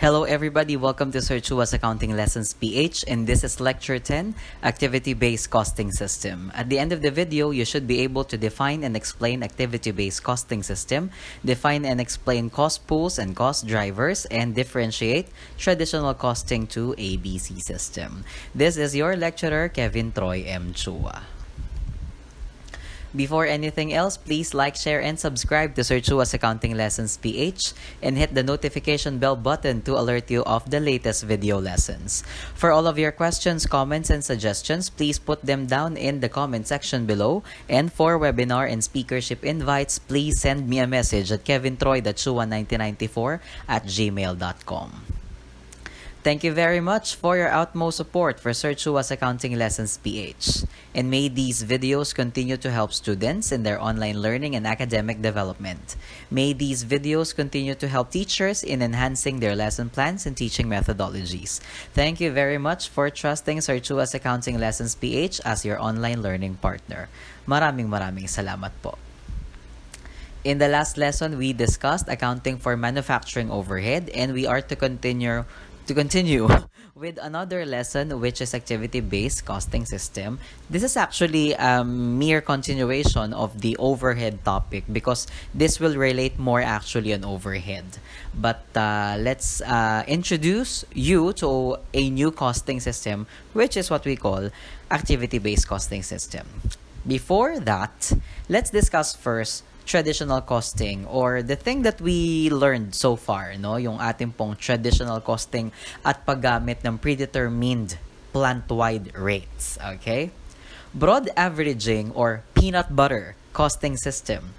Hello everybody, welcome to Sir Chua's Accounting Lessons PH and this is lecture 10, activity-based costing system. At the end of the video, you should be able to define and explain activity-based costing system, define and explain cost pools and cost drivers, and differentiate traditional costing to ABC system. This is your lecturer, Kevin Troy M. Chua. Before anything else, please like, share, and subscribe to Sir Chua's Accounting Lessons PH and hit the notification bell button to alert you of the latest video lessons. For all of your questions, comments, and suggestions, please put them down in the comment section below. And for webinar and speakership invites, please send me a message at kevintroy.chua1994 at gmail.com. Thank you very much for your utmost support for Sir Chua's Accounting Lessons PH. And may these videos continue to help students in their online learning and academic development. May these videos continue to help teachers in enhancing their lesson plans and teaching methodologies. Thank you very much for trusting Sir Chua's Accounting Lessons PH as your online learning partner. Maraming maraming salamat po. In the last lesson, we discussed accounting for manufacturing overhead and we are to continue to continue with another lesson which is activity-based costing system. This is actually a mere continuation of the overhead topic because this will relate more actually on overhead. But uh, let's uh, introduce you to a new costing system which is what we call activity-based costing system. Before that, let's discuss first traditional costing or the thing that we learned so far, no? Yung ating pong traditional costing at paggamit ng predetermined plant-wide rates, okay? Broad averaging or peanut butter costing system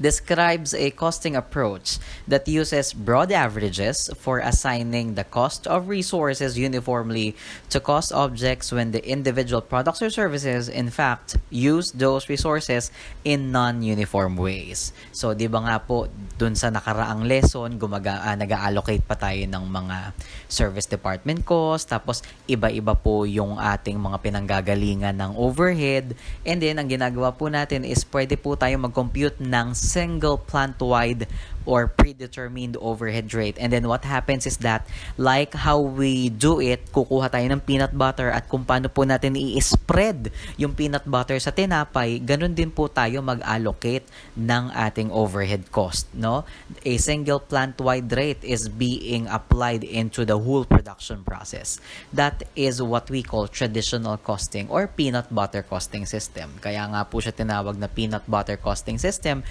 describes a costing approach that uses broad averages for assigning the cost of resources uniformly to cost objects when the individual products or services in fact use those resources in non-uniform ways. So, di ba nga po, dun sa nakaraang lesson, gumaga, uh, nag-allocate pa tayo ng mga service department cost, tapos iba-iba po yung ating mga pinanggagalingan ng overhead, and then ang ginagawa po natin is pwede po tayo mag-compute ng single plant-wide or predetermined overhead rate. And then what happens is that like how we do it, kukuha tayo ng peanut butter at kung paano po natin i-spread yung peanut butter sa tinapay, ganun din po tayo mag-allocate ng ating overhead cost, no? A single plant-wide rate is being applied into the whole production process. That is what we call traditional costing or peanut butter costing system. Kaya nga po siya tinawag na peanut butter costing system.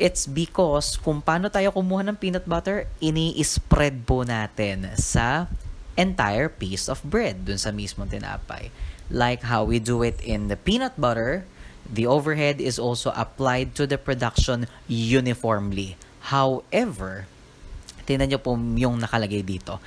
It's because kung paano tayo tayo kumuha ng peanut butter, ini-spread po natin sa entire piece of bread dun sa mismong tinapay. Like how we do it in the peanut butter, the overhead is also applied to the production uniformly. However, tingnan nyo po yung nakalagay dito.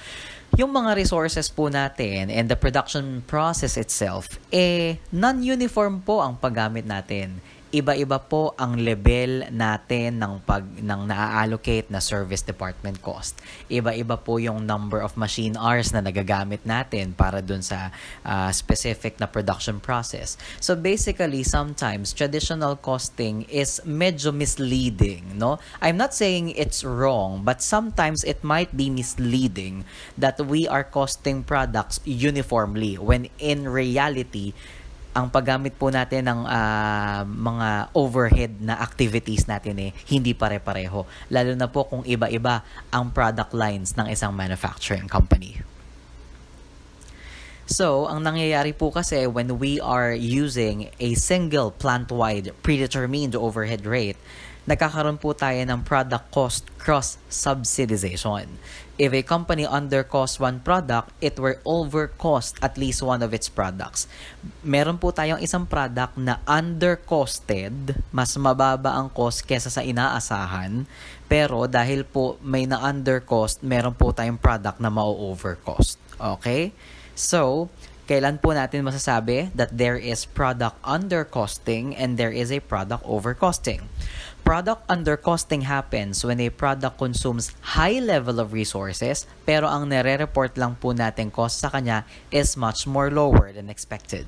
Yung mga resources po natin and the production process itself, eh, non-uniform po ang paggamit natin iba-iba po ang level natin ng pag ng na-allocate na service department cost. Iba-iba po yung number of machine hours na nagagamit natin para dun sa uh, specific na production process. So basically, sometimes traditional costing is medyo misleading, no? I'm not saying it's wrong, but sometimes it might be misleading that we are costing products uniformly when in reality ang paggamit po natin ng uh, mga overhead na activities natin eh, hindi pare-pareho. Lalo na po kung iba-iba ang product lines ng isang manufacturing company. So, ang nangyayari po kasi when we are using a single plant-wide predetermined overhead rate, nagkakaroon po tayo ng product cost cross-subsidization. If a company undercost one product, it will overcost at least one of its products. Meron po tayong isang product na undercosted, mas mababa ang cost kesa sa inaasahan, pero dahil po may na undercost, meron po tayong product na ma-overcost. Okay? So, kailan po natin masasabi that there is product undercosting and there is a product overcosting? Product undercosting happens when a product consumes high level of resources pero ang nire-report lang po natin cost sa kanya is much more lower than expected.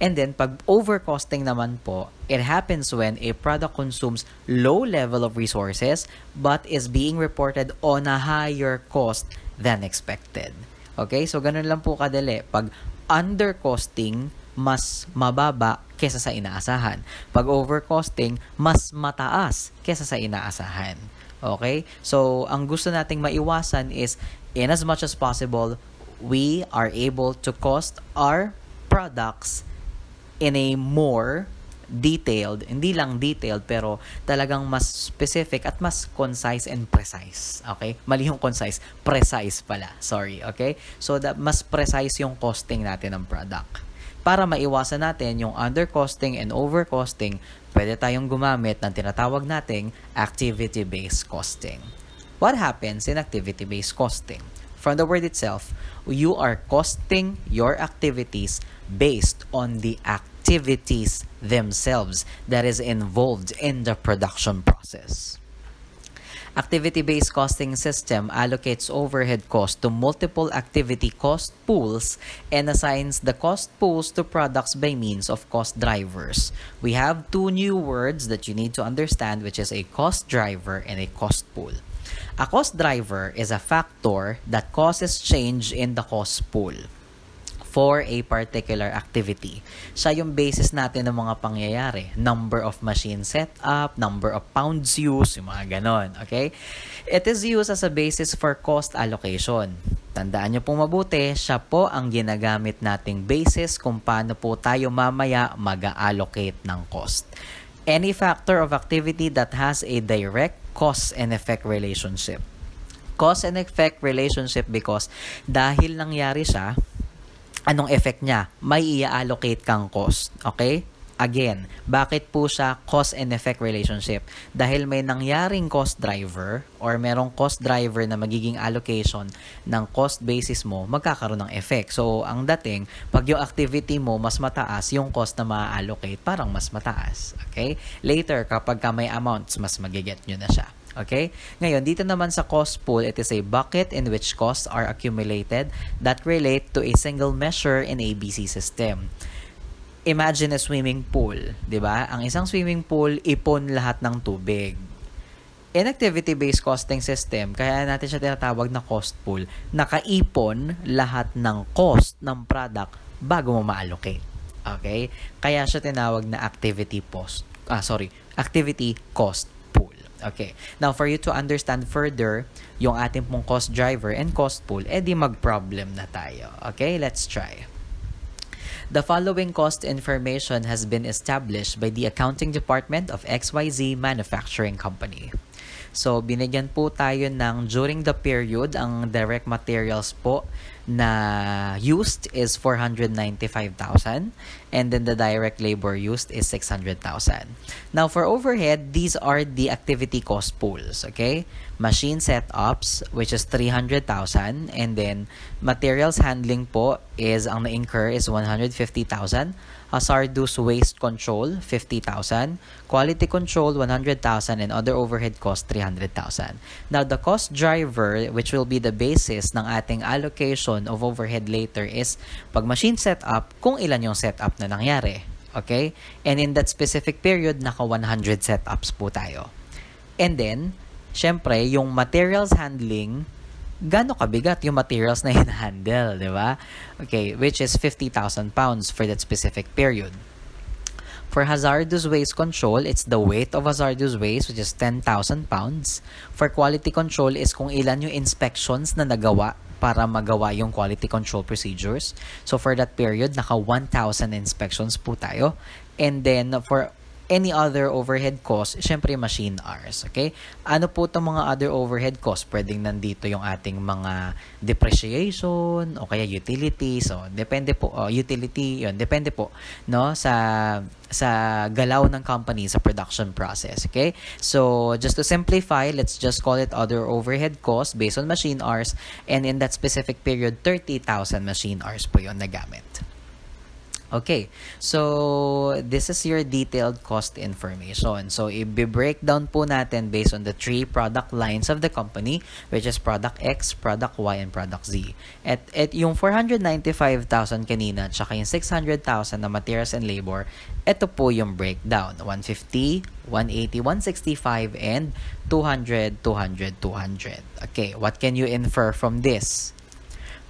And then, pag overcosting naman po, it happens when a product consumes low level of resources but is being reported on a higher cost than expected. Okay? So, ganun lang po kadali. Pag undercosting, mas mababa kesa sa inaasahan. Pag overcosting, mas mataas kesa sa inaasahan. Okay? So, ang gusto nating maiwasan is, in as much as possible, we are able to cost our products in a more detailed, hindi lang detailed, pero talagang mas specific at mas concise and precise. Okay? Mali yung concise, precise pala. Sorry, okay? So, that mas precise yung costing natin ng product. Para maiwasan natin yung undercosting and overcosting, pwede tayong gumamit ng tinatawag nating activity-based costing. What happens in activity-based costing? From the word itself, you are costing your activities based on the activities themselves that is involved in the production process. Activity-based costing system allocates overhead cost to multiple activity cost pools and assigns the cost pools to products by means of cost drivers. We have two new words that you need to understand which is a cost driver and a cost pool. A cost driver is a factor that causes change in the cost pool for a particular activity. Siya yung basis natin ng mga pangyayari. Number of machine setup, number of pounds used, yung mga ganon. Okay? It is used as a basis for cost allocation. Tandaan nyo pong mabuti, siya po ang ginagamit nating basis kung paano po tayo mamaya mag-allocate ng cost. Any factor of activity that has a direct cause and effect relationship. Cause and effect relationship because dahil nangyari siya, anong effect niya? May i-allocate kang cost. Okay? Again, bakit po siya cause and effect relationship? Dahil may nangyaring cost driver or merong cost driver na magiging allocation ng cost basis mo, magkakaroon ng effect. So, ang dating, pag yung activity mo mas mataas, yung cost na ma-allocate parang mas mataas. Okay? Later, kapag ka may amounts, mas magiget nyo na siya. Okay? Ngayon, dito naman sa cost pool, it is a bucket in which costs are accumulated that relate to a single measure in ABC system. Imagine a swimming pool, 'di ba? Ang isang swimming pool ipon lahat ng tubig. In activity-based costing system, kaya natin siya tinatawag na cost pool, nakaipon lahat ng cost ng product bago mo ma-allocate. Okay? Kaya siya tinawag na activity post. Ah, sorry, activity cost Okay. Now, for you to understand further yung ating pong cost driver and cost pool, edi mag-problem na tayo. Okay, let's try. The following cost information has been established by the accounting department of XYZ Manufacturing Company. So, binigyan po tayo ng during the period, ang direct materials po na used is 495,000 and then the direct labor used is 600,000. Now, for overhead, these are the activity cost pools, okay? Machine setups, which is 300,000 and then materials handling po is, ang na-incur is 150,000 hazardous waste control 50,000, quality control 100,000 and other overhead cost 300,000. Now the cost driver which will be the basis ng ating allocation of overhead later is pag machine setup kung ilan yung setup na nangyari. Okay? And in that specific period naka 100 setups po tayo. And then syempre yung materials handling gaano kabigat yung materials na hinahandle, di ba? Okay, which is 50,000 pounds for that specific period. For hazardous waste control, it's the weight of hazardous waste, which is 10,000 pounds. For quality control is kung ilan yung inspections na nagawa para magawa yung quality control procedures. So for that period, naka 1,000 inspections po tayo. And then for any other overhead cost, syempre machine hours. Okay? Ano po itong mga other overhead cost? Pwedeng nandito yung ating mga depreciation o kaya utilities. So, depende po. Oh, utility, yun. Depende po no, sa sa galaw ng company sa production process. Okay? So, just to simplify, let's just call it other overhead cost based on machine hours. And in that specific period, 30,000 machine hours po yun nagamit. Okay, so this is your detailed cost information. So i-break down po natin based on the three product lines of the company, which is product X, product Y, and product Z. At, at yung 495,000 kanina, tsaka yung 600,000 na materials and labor, ito po yung breakdown. 150, 180, 165, and 200, 200, 200. Okay, what can you infer from this?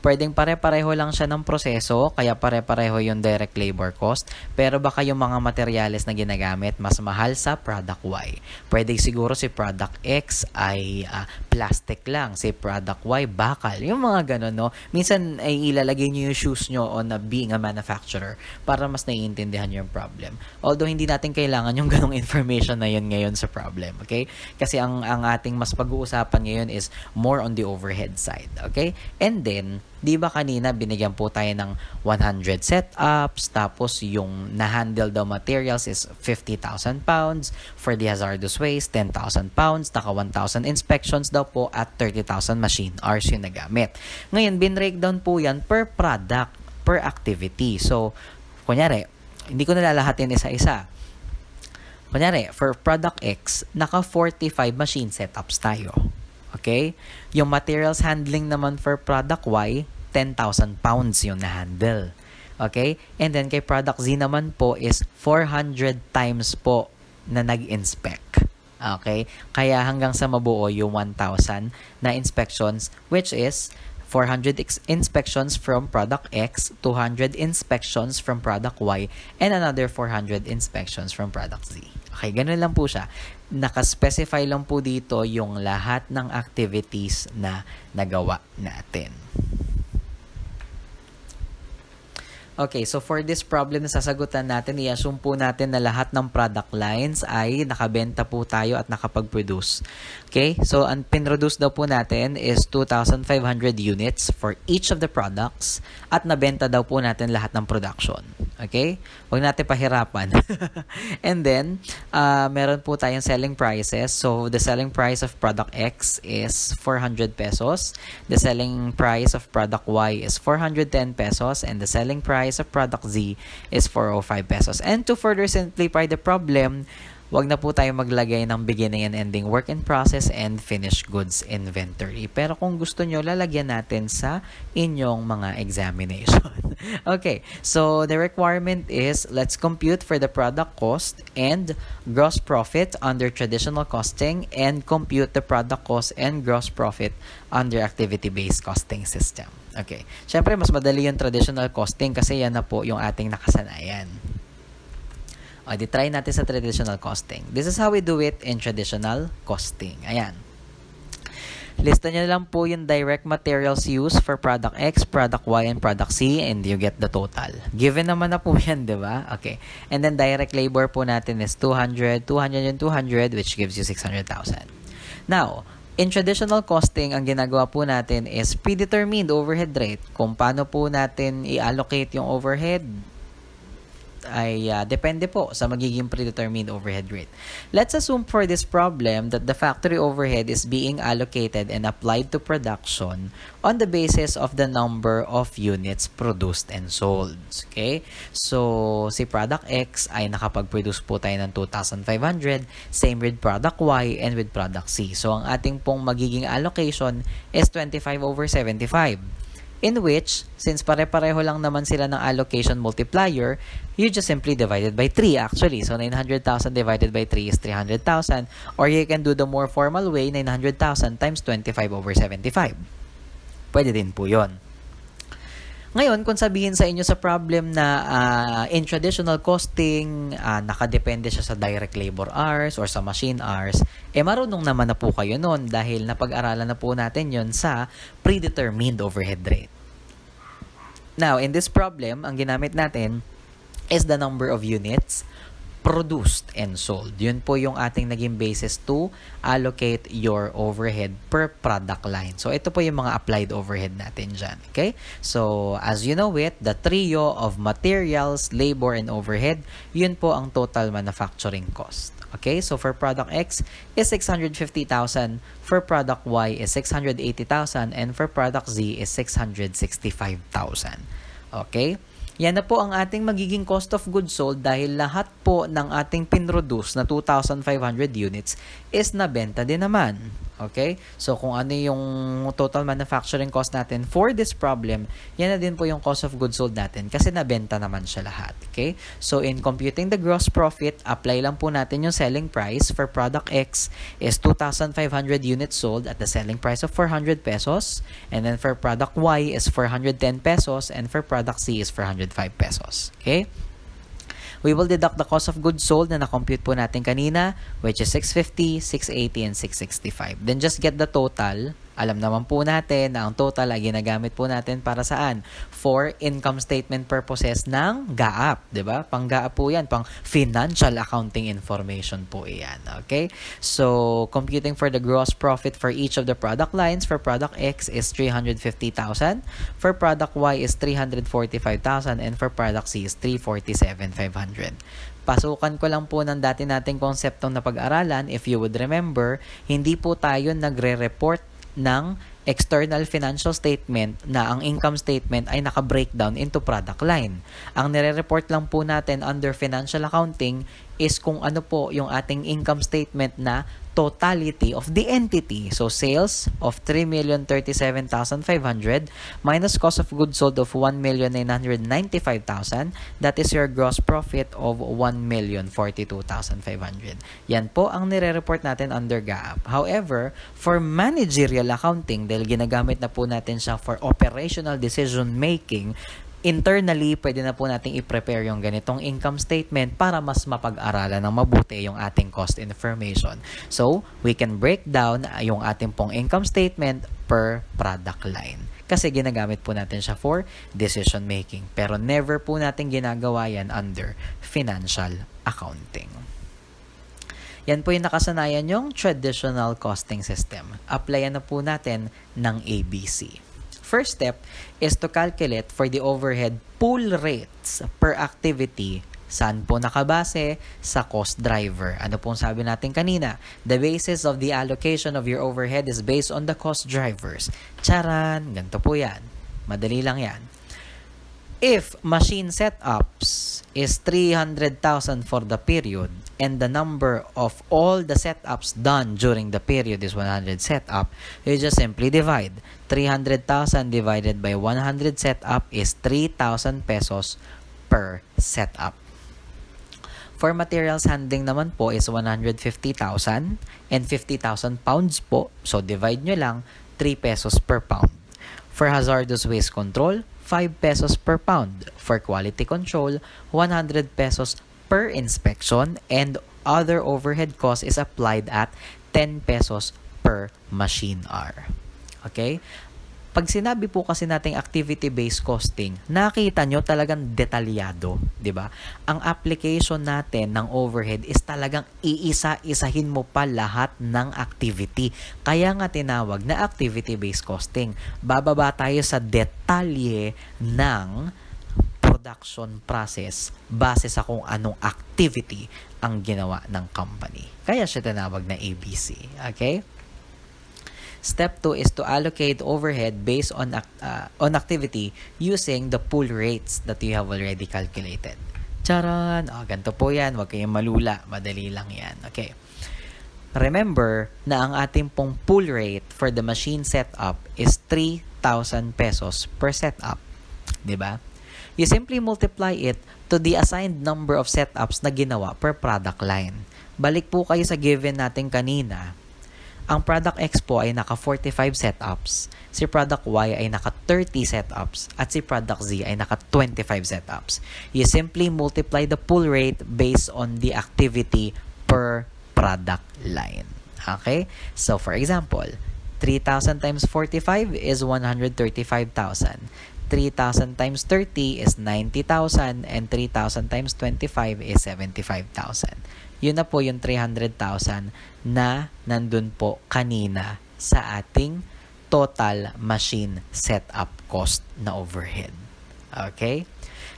Pwedeng pare-pareho lang siya ng proseso, kaya pare-pareho yung direct labor cost, pero baka yung mga materyales na ginagamit mas mahal sa product Y. Pwede siguro si product X ay uh, plastic lang, si product Y bakal. Yung mga ganun, no? Minsan ay ilalagay nyo yung shoes nyo on a being a manufacturer para mas naiintindihan yung problem. Although hindi natin kailangan yung ganong information na yun ngayon sa problem, okay? Kasi ang, ang ating mas pag-uusapan ngayon is more on the overhead side, okay? And then, Di ba kanina binigyan po tayo ng 100 setups, tapos yung na-handle daw materials is 50,000 pounds, for the hazardous waste, 10,000 pounds, taka 1,000 inspections daw po at 30,000 machine hours yung nagamit. Ngayon, bin-breakdown po yan per product, per activity. So, kunyari, hindi ko nalalahatin isa-isa. Kunyari, for product X, naka 45 machine setups tayo. Okay? Yung materials handling naman for product Y, 10,000 pounds yung na-handle. Okay? And then kay product Z naman po is 400 times po na nag-inspect. Okay? Kaya hanggang sa mabuo yung 1,000 na inspections which is 400 inspections from product X, 200 inspections from product Y, and another 400 inspections from product Z. Okay, ganun lang po siya nakaspecify lang po dito yung lahat ng activities na nagawa natin. Okay, so for this problem na sasagutan natin, i-assume po natin na lahat ng product lines ay nakabenta po tayo at nakapag-produce. Okay, so ang pinroduce daw po natin is 2,500 units for each of the products at nabenta daw po natin lahat ng production. Okay? Huwag natin pahirapan. And then, uh, meron po tayong selling prices. So, the selling price of product X is 400 pesos. The selling price of product Y is 410 pesos. And the selling price of product Z is 405 pesos. And to further simplify the problem, wag na po tayo maglagay ng beginning and ending work in process and finished goods inventory. Pero kung gusto nyo, lalagyan natin sa inyong mga examination. okay, so the requirement is let's compute for the product cost and gross profit under traditional costing and compute the product cost and gross profit under activity-based costing system. Okay. Siyempre, mas madali yung traditional costing kasi yan na po yung ating nakasanayan. O, di try natin sa traditional costing. This is how we do it in traditional costing. Ayan. Lista nyo lang po yung direct materials used for product X, product Y, and product C, and you get the total. Given naman na po yan, di ba? Okay. And then direct labor po natin is 200, 200, and 200, which gives you 600,000. Now, in traditional costing, ang ginagawa po natin is predetermined overhead rate. Kung paano po natin i-allocate yung overhead, ay uh, depende po sa magiging predetermined overhead rate. Let's assume for this problem that the factory overhead is being allocated and applied to production on the basis of the number of units produced and sold. Okay? So, si product X ay nakapag-produce po tayo ng 2,500, same with product Y and with product C. So, ang ating pong magiging allocation is 25 over 75 in which, since pare-pareho lang naman sila ng allocation multiplier, you just simply divided by 3 actually. So, 900,000 divided by 3 is 300,000. Or you can do the more formal way, 900,000 times 25 over 75. Pwede din po yon. Ngayon, kung sabihin sa inyo sa problem na uh, in traditional costing, uh, nakadepende siya sa direct labor hours or sa machine hours, eh marunong naman na po kayo noon dahil napag-aralan na po natin yon sa predetermined overhead rate. Now, in this problem, ang ginamit natin is the number of units produced and sold. Yun po yung ating naging basis to allocate your overhead per product line. So, ito po yung mga applied overhead natin dyan. Okay? So, as you know it, the trio of materials, labor, and overhead, yun po ang total manufacturing cost. Okay? So, for product X is 650,000, for product Y is 680,000, and for product Z is 665,000. Okay? Yan na po ang ating magiging cost of goods sold dahil lahat po ng ating pinroduce na 2,500 units is nabenta din naman. Okay? So, kung ano yung total manufacturing cost natin for this problem, yan na din po yung cost of goods sold natin kasi nabenta naman siya lahat. Okay? So, in computing the gross profit, apply lang po natin yung selling price for product X is 2,500 units sold at the selling price of 400 pesos. And then for product Y is 410 pesos and for product C is 405 pesos. Okay? We will deduct the cost of goods sold na na-compute po natin kanina, which is 650, 680, and 665. Then just get the total alam naman po natin na ang total ay ginagamit po natin para saan? For income statement purposes ng GAAP, 'di ba? Pang GAAP po 'yan, pang financial accounting information po 'yan, okay? So, computing for the gross profit for each of the product lines for product X is 350,000, for product Y is 345,000 and for product C is 347,500 pasukan ko lang po ng dati nating konseptong na pag-aralan, if you would remember, hindi po tayo nagre-report ng external financial statement na ang income statement ay naka-breakdown into product line. Ang nire-report lang po natin under financial accounting is kung ano po yung ating income statement na totality of the entity. So, sales of 3,037,500 minus cost of goods sold of 1,995,000. That is your gross profit of 1,042,500. Yan po ang nire-report natin under GAAP. However, for managerial accounting, dahil ginagamit na po natin siya for operational decision making, internally, pwede na po nating i-prepare yung ganitong income statement para mas mapag-aralan ng mabuti yung ating cost information. So, we can break down yung ating pong income statement per product line. Kasi ginagamit po natin siya for decision making. Pero never po natin ginagawa yan under financial accounting. Yan po yung nakasanayan yung traditional costing system. Applyan na po natin ng ABC. First step is to calculate for the overhead pool rates per activity Saan po nakabase? Sa cost driver. Ano pong sabi natin kanina? The basis of the allocation of your overhead is based on the cost drivers. Charan! Ganito po yan. Madali lang yan. If machine setups is 300,000 for the period and the number of all the setups done during the period is 100 setup, you just simply divide. 300,000 divided by 100 setup is 3,000 pesos per setup. For materials handling naman po is 150,000 and 50,000 pounds po. So divide nyo lang 3 pesos per pound. For hazardous waste control, 5 pesos per pound. For quality control, 100 pesos per inspection and other overhead cost is applied at 10 pesos per machine hour. Okay? Pag sinabi po kasi nating activity-based costing, nakita nyo talagang detalyado, di ba? Ang application natin ng overhead is talagang iisa-isahin mo pa lahat ng activity. Kaya nga tinawag na activity-based costing. Bababa tayo sa detalye ng production process base sa kung anong activity ang ginawa ng company. Kaya siya tinawag na ABC. Okay? Step 2 is to allocate overhead based on uh, on activity using the pool rates that you have already calculated. Charan! Oh, ganito po yan. Huwag kayong malula. Madali lang yan. Okay. Remember na ang ating pong pool rate for the machine setup is 3,000 pesos per setup. ba? You simply multiply it to the assigned number of setups na ginawa per product line. Balik po kayo sa given natin kanina ang product X po ay naka 45 setups, si product Y ay naka 30 setups, at si product Z ay naka 25 setups. You simply multiply the pull rate based on the activity per product line. Okay? So for example, 3,000 times 45 is 135,000. 3,000 times 30 is 90,000 and 3,000 times 25 is 75,000. Yun na po yung 300,000 na nandun po kanina sa ating total machine setup cost na overhead. Okay?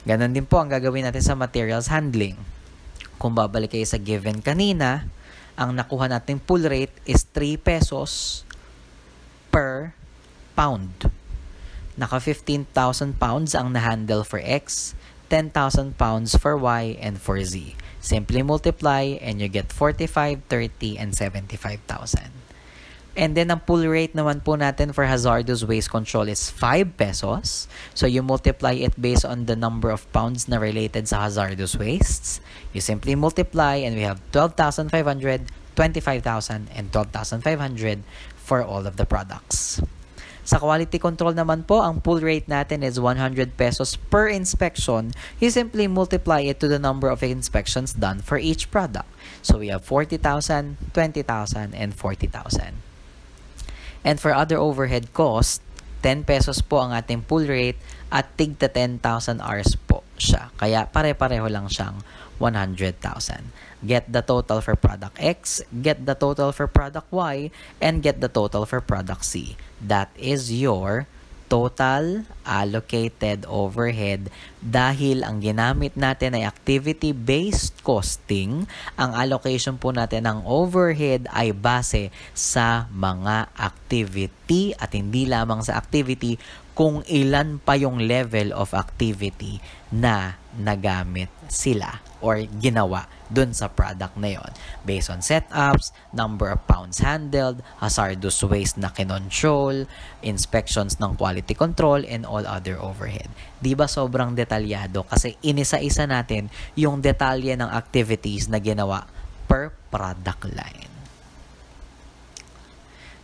Ganon din po ang gagawin natin sa materials handling. Kung babalik kayo sa given kanina, ang nakuha nating pull rate is 3 pesos per pound. Naka 15,000 pounds ang na-handle for X, 10,000 pounds for Y and for Z. Simply multiply and you get 45, 30, and 75,000. And then, ang pull rate naman po natin for hazardous waste control is 5 pesos. So, you multiply it based on the number of pounds na related sa hazardous wastes. You simply multiply and we have 12,500, 25,000, and 12,500 for all of the products. Sa quality control naman po, ang pull rate natin is 100 pesos per inspection. You simply multiply it to the number of inspections done for each product. So we have 40,000, 20,000, and 40,000. And for other overhead cost, 10 pesos po ang ating pool rate at tig 10,000 hours po siya. Kaya pare-pareho lang siyang 100,000. Get the total for product X, get the total for product Y, and get the total for product C. That is your total allocated overhead dahil ang ginamit natin ay activity-based costing, ang allocation po natin ng overhead ay base sa mga activity at hindi lamang sa activity kung ilan pa yung level of activity na nagamit sila or ginawa dun sa product na yon based on setups, number of pounds handled, hazardous waste na kinontrol, inspections ng quality control, and all other overhead. Di ba sobrang detalyado kasi inisa-isa natin yung detalye ng activities na ginawa per product line.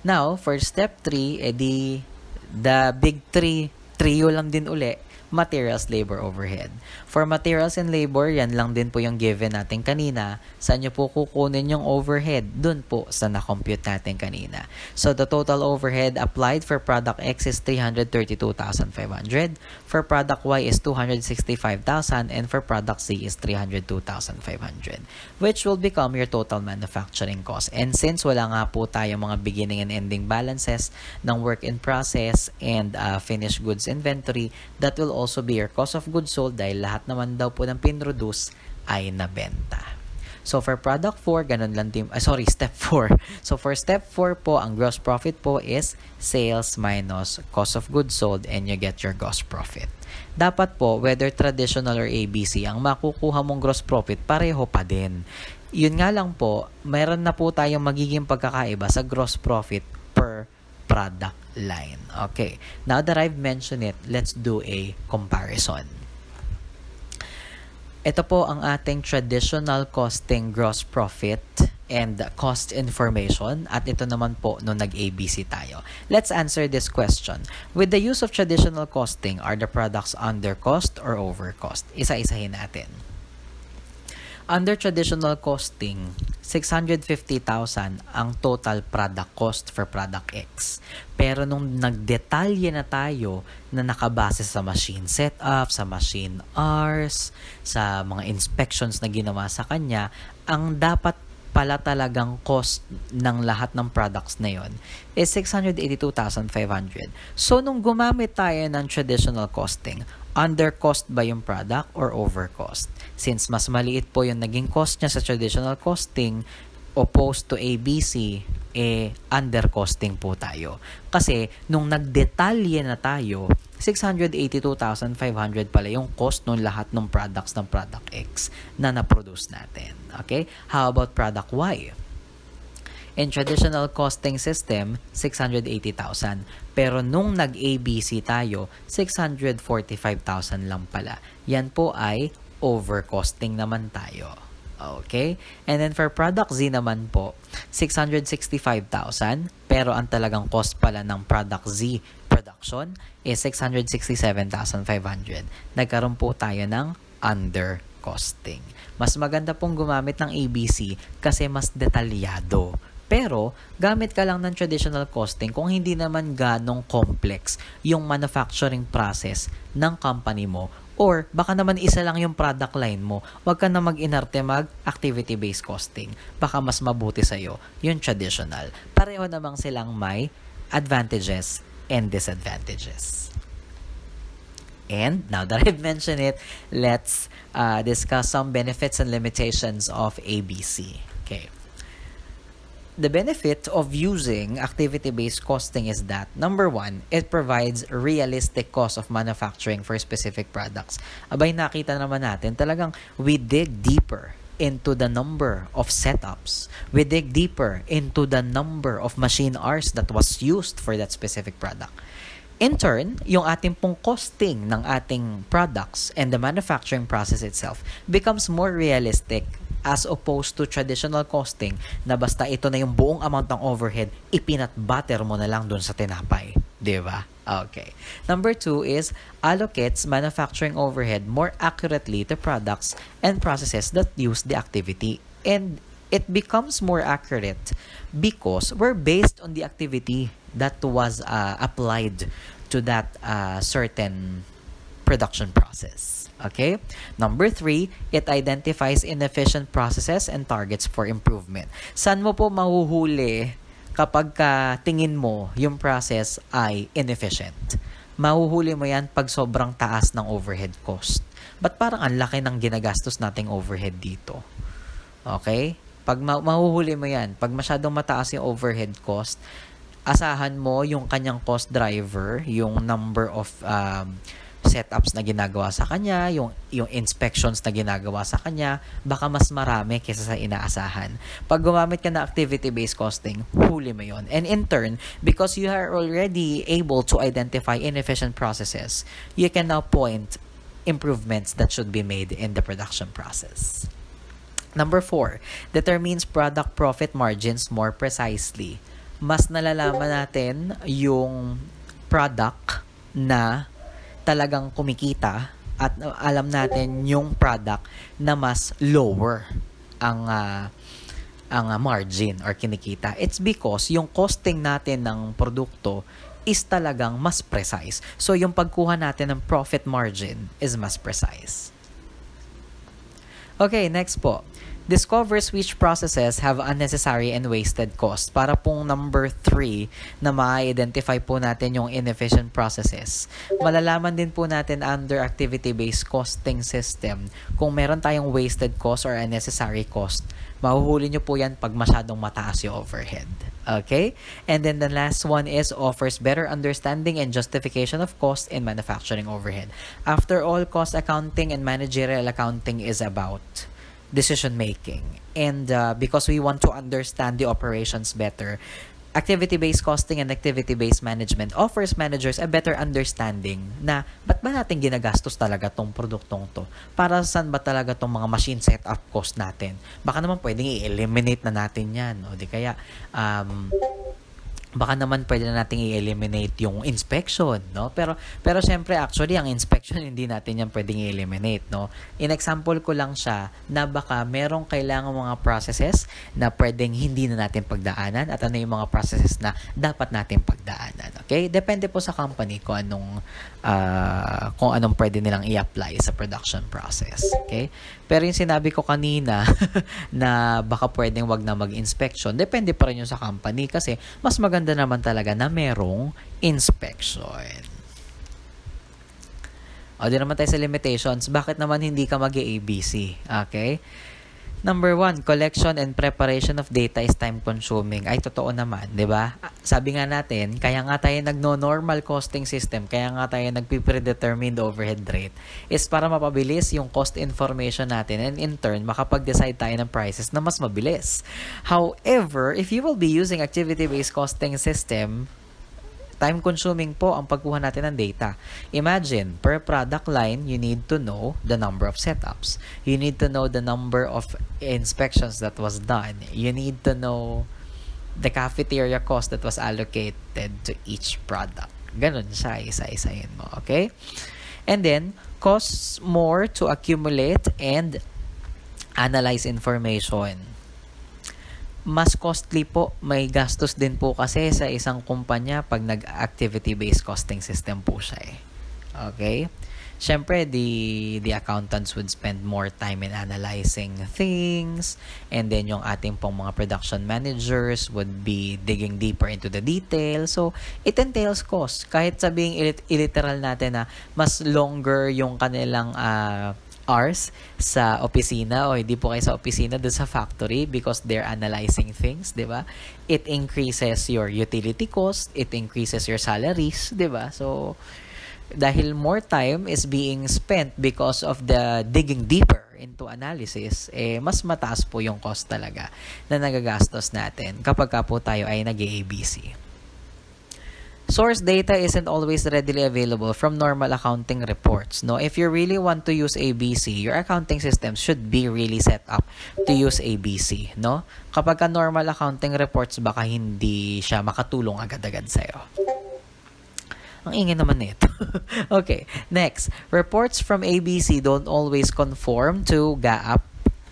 Now, for step 3, edi the big 3, trio lang din uli materials, labor, overhead. For materials and labor, yan lang din po yung given natin kanina. Saan nyo po kukunin yung overhead? Dun po sa na-compute natin kanina. So, the total overhead applied for product X is 332,500. For product Y is 265,000 and for product Z is 302,500 which will become your total manufacturing cost. And since wala nga po tayo mga beginning and ending balances ng work in process and uh, finished goods inventory, that will also be your cost of goods sold dahil lahat naman daw po ng pinroduce ay nabenta. So for product 4, ganun lang din, uh, sorry, step 4. So for step 4 po, ang gross profit po is sales minus cost of goods sold and you get your gross profit. Dapat po, whether traditional or ABC, ang makukuha mong gross profit, pareho pa din. Yun nga lang po, meron na po tayong magiging pagkakaiba sa gross profit per product line. Okay. Now that I've mentioned it, let's do a comparison. Ito po ang ating traditional costing gross profit and cost information at ito naman po no nag-ABC tayo. Let's answer this question. With the use of traditional costing, are the products under cost or over cost? Isa-isahin natin. Under traditional costing, 650,000 ang total product cost for product X. Pero nung nagdetalye na tayo na nakabase sa machine setup, sa machine hours, sa mga inspections na ginawa sa kanya, ang dapat pala talagang cost ng lahat ng products na yon is 682,500. So, nung gumamit tayo ng traditional costing, under cost ba yung product or over cost? Since mas maliit po yung naging cost niya sa traditional costing opposed to ABC, eh, under costing po tayo. Kasi, nung nagdetalye na tayo, 682,500 pala yung cost ng lahat ng products ng product X na na-produce natin. Okay? How about product Y? In traditional costing system, 680,000. Pero nung nag-ABC tayo, 645,000 lang pala. Yan po ay overcosting naman tayo. Okay? And then for product Z naman po, 665,000. Pero ang talagang cost pala ng product Z production is 667,500. Nagkaroon po tayo ng under costing. Mas maganda pong gumamit ng ABC kasi mas detalyado. Pero, gamit ka lang ng traditional costing kung hindi naman ganong complex yung manufacturing process ng company mo or baka naman isa lang yung product line mo, wag ka na mag-inarte mag activity-based costing. Baka mas mabuti sa'yo yung traditional. Pareho namang silang may advantages and disadvantages. And now that I've mentioned it, let's uh, discuss some benefits and limitations of ABC. Okay. The benefit of using activity-based costing is that number one, it provides realistic cost of manufacturing for specific products. Abay nakita naman natin talagang we dig deeper into the number of setups. We dig deeper into the number of machine hours that was used for that specific product. In turn, yung ating pong costing ng ating products and the manufacturing process itself becomes more realistic as opposed to traditional costing na basta ito na yung buong amount ng overhead, ipinat butter mo na lang dun sa tinapay. Ba? Okay. Number two is allocates manufacturing overhead more accurately to products and processes that use the activity. And it becomes more accurate because we're based on the activity that was uh, applied to that uh, certain production process. Okay? Number three, it identifies inefficient processes and targets for improvement. Saan mo po mahuhuli kapag ka tingin mo yung process ay inefficient? Mahuhuli mo yan pag sobrang taas ng overhead cost. But parang ang laki ng ginagastos nating overhead dito? Okay? Pag ma- mahuhuli mo yan, pag masyadong mataas yung overhead cost, asahan mo yung kanyang cost driver, yung number of um, setups na ginagawa sa kanya, yung, yung inspections na ginagawa sa kanya, baka mas marami kaysa sa inaasahan. Pag gumamit ka na activity-based costing, huli mo yon. And in turn, because you are already able to identify inefficient processes, you can now point improvements that should be made in the production process. Number four, determines product profit margins more precisely. Mas nalalaman natin yung product na talagang kumikita at alam natin yung product na mas lower ang uh, ang uh, margin or kinikita. It's because yung costing natin ng produkto is talagang mas precise. So yung pagkuha natin ng profit margin is mas precise. Okay, next po discovers which processes have unnecessary and wasted cost. Para pong number 3 na ma-identify po natin yung inefficient processes. Malalaman din po natin under activity-based costing system kung meron tayong wasted cost or unnecessary cost. Mahuhuli nyo po yan pag masyadong mataas yung overhead. Okay? And then the last one is offers better understanding and justification of cost in manufacturing overhead. After all, cost accounting and managerial accounting is about decision making. And uh, because we want to understand the operations better, activity-based costing and activity-based management offers managers a better understanding na ba't ba natin ginagastos talaga tong produktong to? Para saan ba talaga tong mga machine setup cost natin? Baka naman pwedeng i-eliminate na natin yan. O di kaya, um, baka naman pwede na nating i-eliminate yung inspection, no? Pero pero syempre actually ang inspection hindi natin yan pwedeng i-eliminate, no? In example ko lang siya na baka merong kailangan mga processes na pwedeng hindi na natin pagdaanan at ano yung mga processes na dapat natin pagdaanan, okay? Depende po sa company kung anong uh, kung anong pwede nilang i-apply sa production process, okay? Pero yung sinabi ko kanina na baka pwedeng wag na mag-inspection, depende pa rin yun sa company kasi mas maganda naman talaga na merong inspection. O, di naman tayo sa limitations. Bakit naman hindi ka mag-ABC? Okay? Number one, collection and preparation of data is time consuming. Ay, totoo naman, di ba? Sabi nga natin, kaya nga tayo nagno-normal costing system, kaya nga tayo nagpipredetermined overhead rate, is para mapabilis yung cost information natin and in turn, makapag-decide tayo ng prices na mas mabilis. However, if you will be using activity-based costing system, time consuming po ang pagkuha natin ng data. Imagine, per product line, you need to know the number of setups. You need to know the number of inspections that was done. You need to know the cafeteria cost that was allocated to each product. Ganun siya, isa-isayin mo. Okay? And then, costs more to accumulate and analyze information mas costly po, may gastos din po kasi sa isang kumpanya pag nag-activity-based costing system po siya eh. Okay? Siyempre, the, the accountants would spend more time in analyzing things and then yung ating pong mga production managers would be digging deeper into the details. So, it entails cost. Kahit sabing iliteral natin na mas longer yung kanilang uh, hours sa opisina o hindi po kayo sa opisina doon sa factory because they're analyzing things, 'di ba? It increases your utility cost, it increases your salaries, 'di ba? So dahil more time is being spent because of the digging deeper into analysis, eh, mas mataas po yung cost talaga na nagagastos natin kapag ka po tayo ay nag-ABC. Source data isn't always readily available from normal accounting reports. No, if you really want to use ABC, your accounting system should be really set up to use ABC, no? Kapag ka normal accounting reports baka hindi siya makatulong agad-agad sa iyo. Ang ingay naman nito. okay, next. Reports from ABC don't always conform to GAAP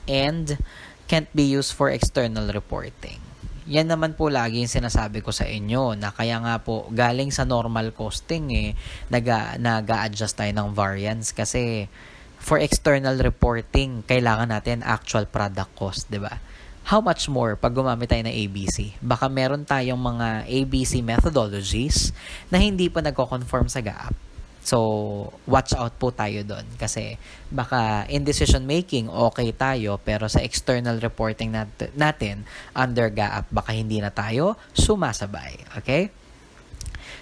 and can't be used for external reporting. Yan naman po lagi yung sinasabi ko sa inyo na kaya nga po galing sa normal costing eh naga naga-adjust tayo ng variance kasi for external reporting kailangan natin actual product cost, 'di ba? How much more pag gumamit tayo ng ABC? Baka meron tayong mga ABC methodologies na hindi pa nagko-conform sa GAAP So, watch out po tayo doon kasi baka in decision making okay tayo pero sa external reporting nat- natin under GAAP baka hindi na tayo sumasabay. Okay?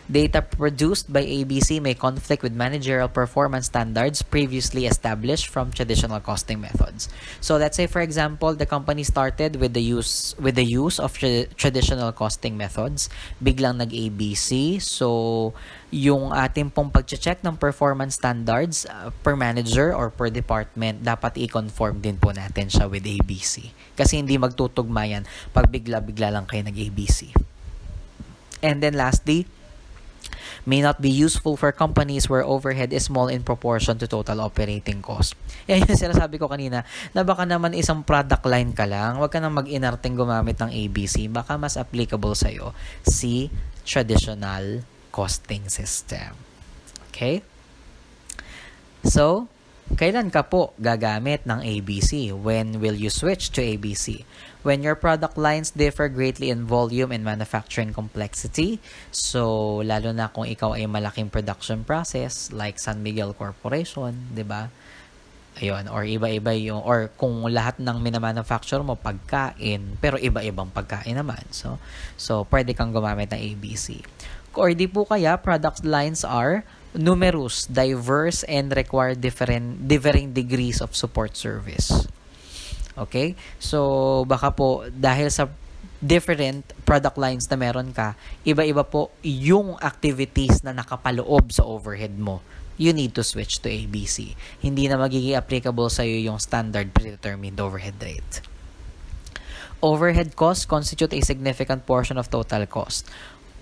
Data produced by ABC may conflict with managerial performance standards previously established from traditional costing methods. So let's say for example, the company started with the use with the use of tra- traditional costing methods, biglang nag-ABC. So yung ating pong pag-check ng performance standards uh, per manager or per department, dapat i-conform din po natin siya with ABC. Kasi hindi magtutugma yan pag bigla-bigla lang kayo nag-ABC. And then lastly, may not be useful for companies where overhead is small in proportion to total operating cost. Yan yung sinasabi ko kanina, na baka naman isang product line ka lang, wag ka nang mag-inarting gumamit ng ABC, baka mas applicable sa'yo si traditional costing system. Okay? So, kailan ka po gagamit ng ABC? When will you switch to ABC? When your product lines differ greatly in volume and manufacturing complexity, so lalo na kung ikaw ay malaking production process like San Miguel Corporation, 'di ba? Ayun, or iba-iba yung or kung lahat ng minamanufacture mo pagkain, pero iba-ibang pagkain naman. So, so pwede kang gumamit ng ABC. Or di po kaya product lines are numerous, diverse, and require different differing degrees of support service. Okay? So, baka po, dahil sa different product lines na meron ka, iba-iba po yung activities na nakapaloob sa overhead mo. You need to switch to ABC. Hindi na magiging applicable sa iyo yung standard predetermined overhead rate. Overhead costs constitute a significant portion of total cost.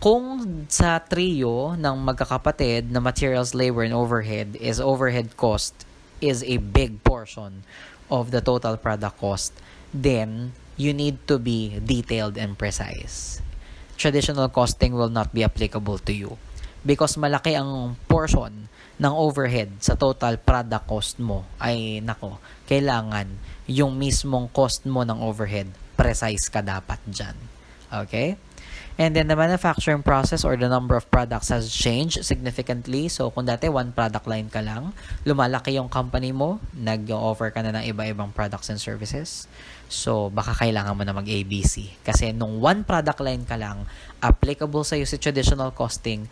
Kung sa trio ng magkakapatid na materials, labor, and overhead is overhead cost is a big portion of the total product cost, then you need to be detailed and precise. Traditional costing will not be applicable to you because malaki ang portion ng overhead sa total product cost mo ay nako, kailangan yung mismong cost mo ng overhead precise ka dapat dyan. Okay? And then the manufacturing process or the number of products has changed significantly. So kung dati one product line ka lang, lumalaki yung company mo, nag-offer ka na ng iba-ibang products and services. So baka kailangan mo na mag-ABC. Kasi nung one product line ka lang, applicable sa'yo si traditional costing,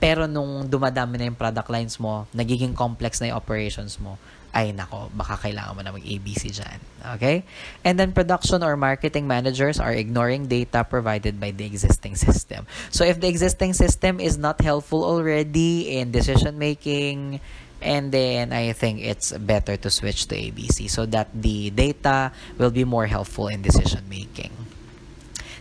pero nung dumadami na yung product lines mo, nagiging complex na yung operations mo, ay nako, baka kailangan mo na mag-ABC dyan. Okay? And then production or marketing managers are ignoring data provided by the existing system. So if the existing system is not helpful already in decision making, and then I think it's better to switch to ABC so that the data will be more helpful in decision making.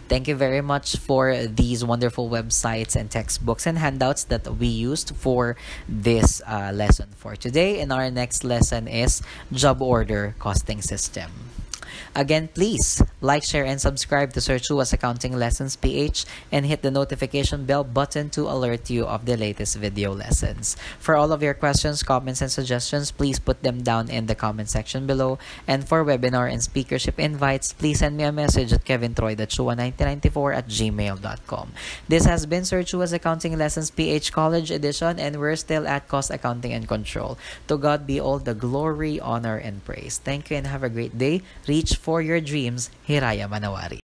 Thank you very much for these wonderful websites and textbooks and handouts that we used for this uh, lesson for today. And our next lesson is job order costing system. Again, please like, share, and subscribe to Sir Chua's Accounting Lessons PH and hit the notification bell button to alert you of the latest video lessons. For all of your questions, comments, and suggestions, please put them down in the comment section below. And for webinar and speakership invites, please send me a message at kevintroy.chua1994 at gmail.com. This has been Sir Chua's Accounting Lessons PH College Edition, and we're still at Cost Accounting and Control. To God be all the glory, honor, and praise. Thank you and have a great day. Reach for your dreams. Hiraya Manawari.